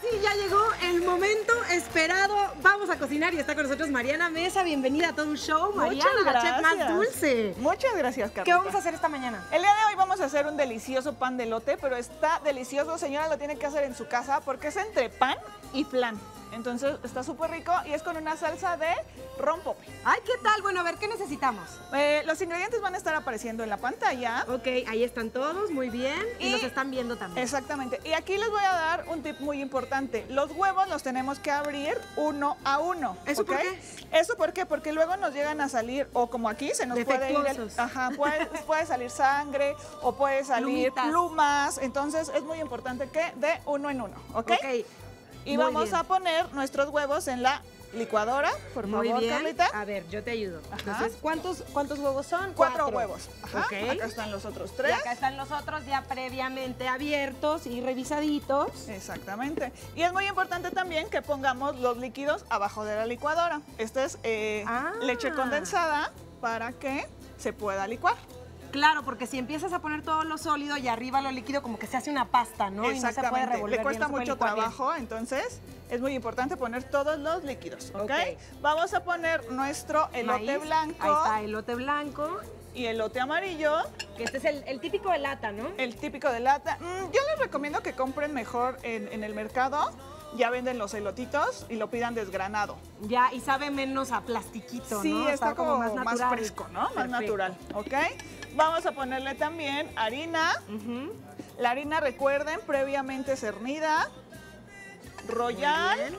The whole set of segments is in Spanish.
sí, ya llegó el momento esperado. Vamos a cocinar y está con nosotros Mariana Mesa. Bienvenida a todo un show. Mariana, Muchas la chef más gracias. dulce. Muchas gracias, Carlita. ¿Qué vamos a hacer esta mañana? El día de hoy vamos a hacer un delicioso pan de lote, pero está delicioso, señora, lo tiene que hacer en su casa porque es entre pan y flan. Entonces está súper rico y es con una salsa de rompope. Ay, ¿qué tal? Bueno, a ver, ¿qué necesitamos? Eh, los ingredientes van a estar apareciendo en la pantalla. Ok, ahí están todos, muy bien. Y, Y- nos están viendo también. Exactamente. Y aquí les voy a dar un tip muy importante. Los huevos los tenemos que abrir uno a uno. ¿Eso por ¿ok? qué? Eso por qué? Porque luego nos llegan a salir, o como aquí, se nos puede ir. el- ajá, puede, puede salir sangre o puede salir Plumitas. plumas. Entonces es muy importante que de uno en uno. ¿ok? Ok, Y muy vamos bien. a poner nuestros huevos en la licuadora, por muy favor, bien. Carlita. A ver, yo te ayudo. Ajá. Entonces, ¿cuántos, ¿cuántos huevos son? Cuatro huevos. Ajá. Acá están los otros Y tres. acá están los otros ya previamente abiertos y revisaditos. Exactamente. Y es muy importante también que pongamos los líquidos abajo de la licuadora. Esta es eh, Ah. leche condensada para que se pueda licuar. Claro, porque si empiezas a poner todo lo sólido y arriba lo líquido, como que se hace una pasta, ¿no? Y no se puede Exactamente. revolver Le cuesta bien, no mucho bien. trabajo, entonces es muy importante poner todos los líquidos. ¿ok? Vamos a poner nuestro elote Maíz, blanco Ahí está, elote blanco, y elote amarillo, que este es el, el típico de lata, ¿no? el típico de lata. Mm, yo les recomiendo que compren mejor en, en el mercado. Ya venden los elotitos y lo pidan desgranado. Ya, y sabe menos a plastiquito, Sí, ¿no? está como, más, natural. fresco, ¿no? Más natural, ¿ok? Vamos a ponerle también harina. La harina, recuerden, previamente cernida. Bien.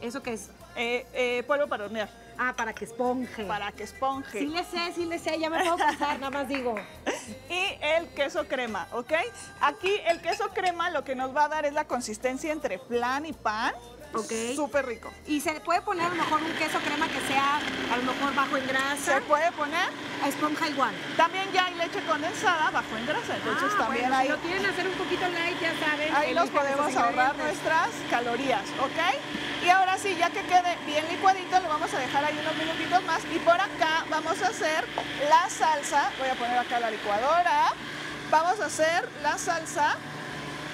¿Eso qué es? eh, eh, polvo para hornear, Ah, para que esponje. para que esponje. Sí le sé, sí le sé, ya me puedo casar, nada más digo. Y el queso crema, ¿ok? Aquí el queso crema lo que nos va a dar es la consistencia entre flan y pan. Ok. Súper rico. Y se le puede poner a lo mejor un queso crema que sea a lo mejor bajo en grasa, Se puede poner, a esponja igual. también ya hay leche condensada bajo en grasa, entonces Ah, también bueno, ahí si lo quieren hacer un poquito light, ya saben. Ahí nos podemos ahorrar nuestras calorías, ¿ok? Y ahora sí, ya que quede bien licuadito, lo vamos a dejar ahí unos minutitos más. Y por acá vamos a hacer la salsa. Voy a poner acá la licuadora. Vamos a hacer la salsa,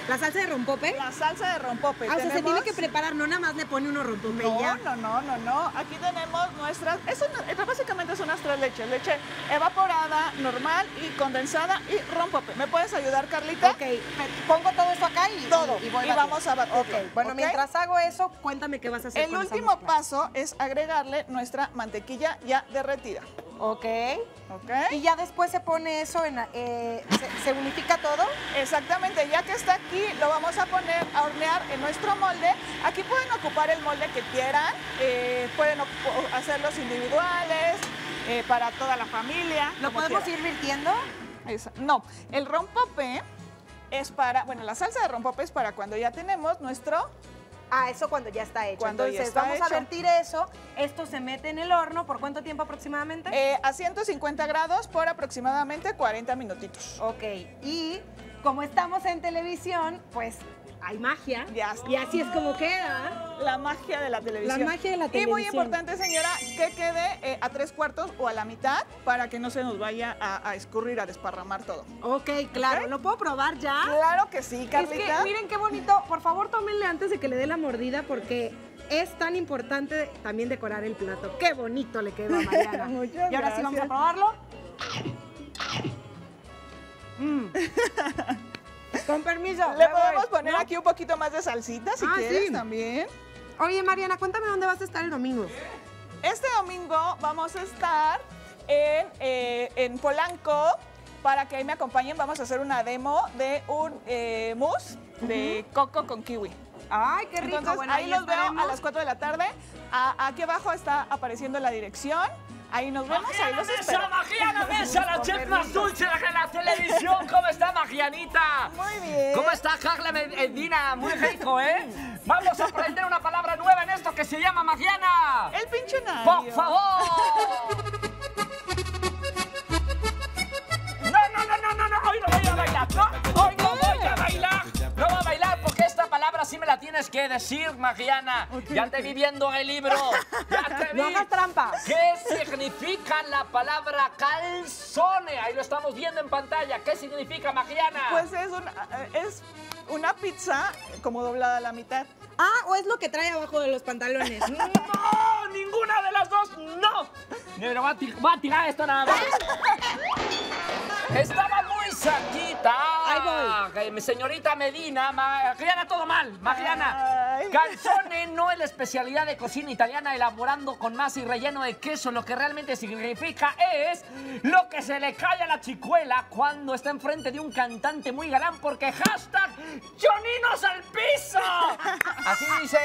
La salsa de rompope. la salsa de rompope. Ah, o sea, se tiene que preparar, no nada más le pone uno rompope No, ya. no, no, no, no. Aquí tenemos nuestras. Es una- básicamente son unas tres leches: leche evaporada, normal y condensada y rompope. ¿Me puedes ayudar, Carlita? Ok, me- pongo todo esto acá y, Todo. y, voy Y vamos a batirlo, Ok, bueno, mientras hago eso, cuéntame qué vas a hacer El último paso es agregarle nuestra mantequilla ya derretida. Ok. ¿Ok? Y ya después se pone eso en... eh, se, se unifica todo. Exactamente, ya que está aquí, lo vamos a poner a hornear en nuestro molde. Aquí pueden ocupar el molde que quieran, eh, pueden hacerlos individuales, eh, para toda la familia. ¿Lo podemos quieran. ir virtiendo? Esa- No, el rompope es para, bueno, la salsa de rompope es para cuando ya tenemos nuestro Ah, eso cuando ya está hecho. Cuando ya Entonces, está vamos a hecho. vertir eso. Esto se mete en el horno. ¿Por cuánto tiempo aproximadamente? eh, a 150 grados por aproximadamente 40 minutitos. Ok, y como estamos en televisión, pues hay magia. Ya está. Y así es como queda. La magia de la televisión. La magia de la Y muy televisión. importante, señora, que quede eh, a tres cuartos o a la mitad para que no se nos vaya a, a escurrir, a desparramar todo. Ok, claro. ¿Lo puedo probar ya? Claro que sí, Es Carlita. que miren qué bonito. Por favor, tómenle antes de que le dé la mordida porque es tan importante también decorar el plato. Qué bonito le quedó a Mariana. Muchas y ahora sí vamos a probarlo. Mm. Con permiso. Le voy, podemos poner ¿no? aquí un poquito más de salsita si Ah, quieres sí. también. Oye, Mariana, cuéntame dónde vas a estar el domingo. Este domingo vamos a estar en, eh, en Polanco para que ahí me acompañen. Vamos a hacer una demo de un eh, mousse de coco con kiwi. Ay, qué rico. Entonces bueno, ahí los veo a las 4 de la tarde. A- aquí abajo está apareciendo la dirección. Ahí nos vemos, ahí los espero. Mesa, Magiana Mesa, la chef más dulce de la televisión. ¿Cómo está, Magianita? Muy bien. ¿Cómo está, Carla Medina? Muy rico, ¿eh? Vamos a aprender una palabra nueva en esto que se llama Magiana. El pinchonario. ¡Por favor! Decir, Mariana. Ok, ya te vi viendo el libro. Ya te vi. No hagas trampa. ¿Qué significa la palabra calzone? Ahí lo estamos viendo en pantalla. ¿Qué significa, Mariana? Pues es una, es una pizza como doblada a la mitad. Ah, o es lo que trae abajo de los pantalones. ¡No! ¡Ninguna de las dos! ¡No! Pero va a, ti- va a tirar esto nada más. Estaba muy cerquita. Ahí voy. Mi señorita Medina, Mariana, todo mal. Mariana. Ay. Calzone no es la especialidad de cocina italiana elaborando con masa y relleno de queso. Lo que realmente significa es lo que se le cae a la chicuela cuando está enfrente de un cantante muy galán porque hashtag Joninos al piso. Así dice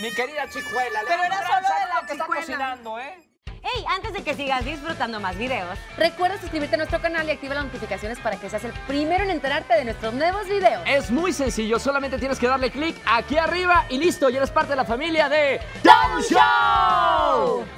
mi querida chicuela. Pero era solo de la que está cocinando, ¿eh? Hey, antes de que sigas disfrutando más videos, recuerda suscribirte a nuestro canal y activa las notificaciones para que seas el primero en enterarte de nuestros nuevos videos. Es muy sencillo, solamente tienes que darle clic aquí arriba y listo, ya eres parte de la familia de Down Show.